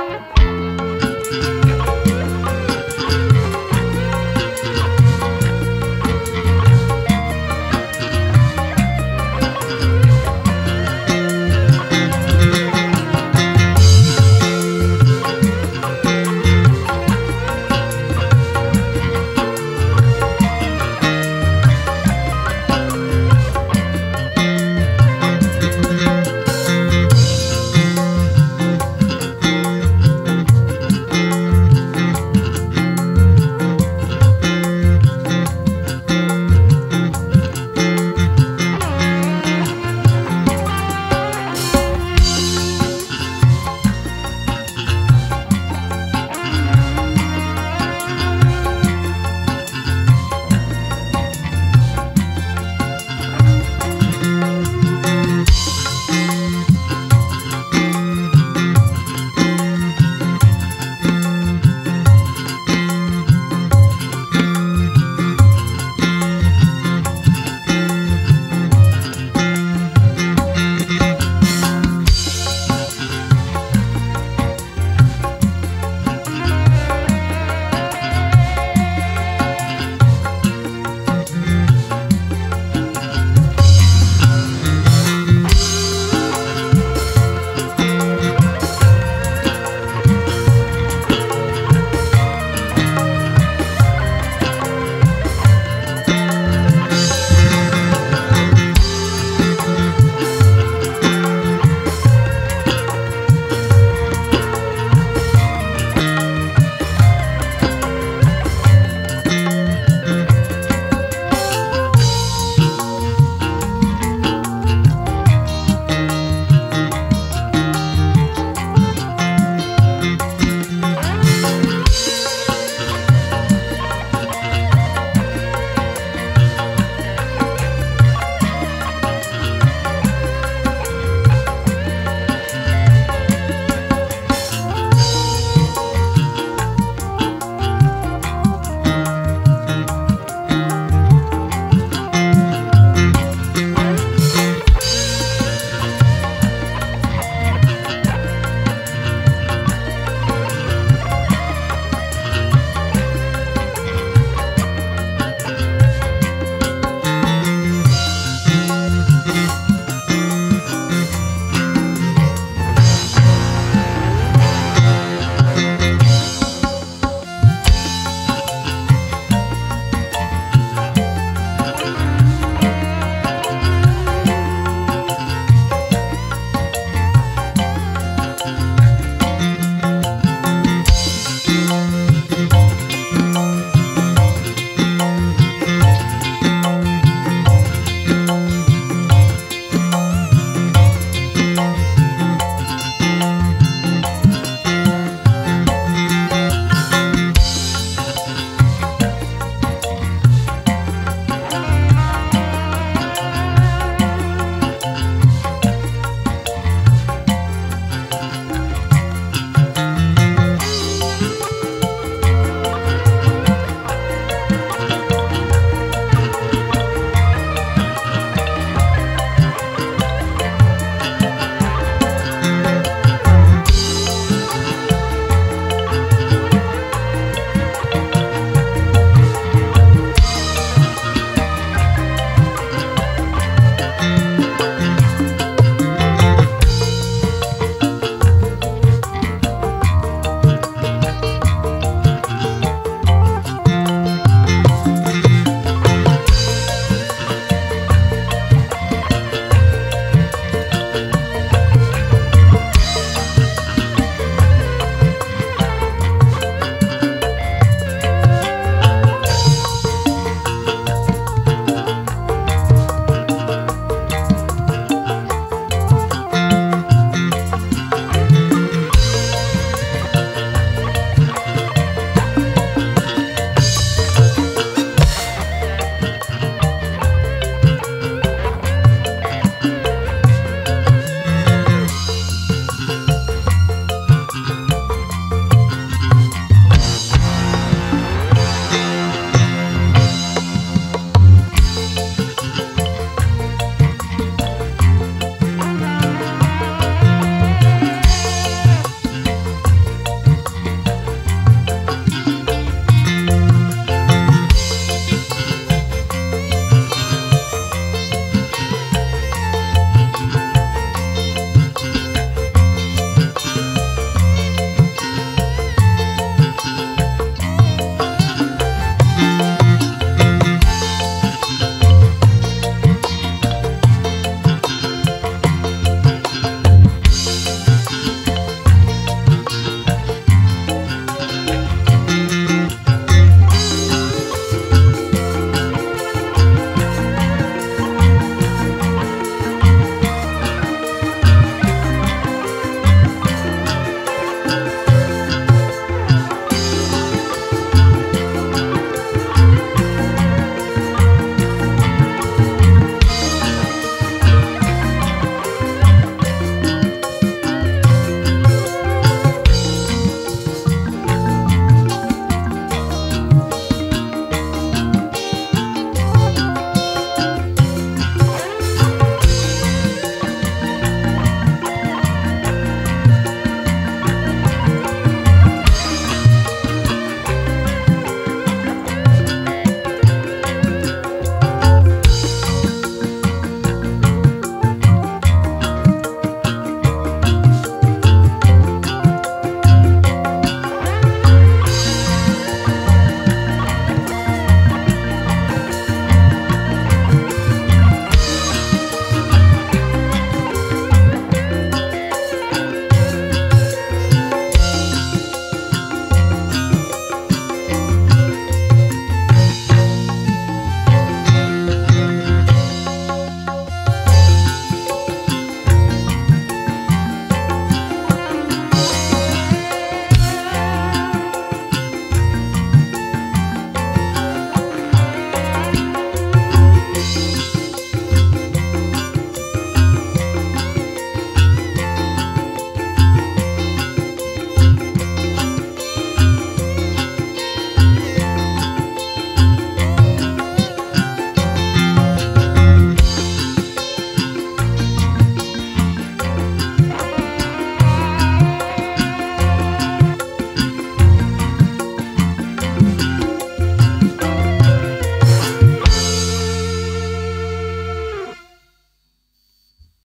Bye.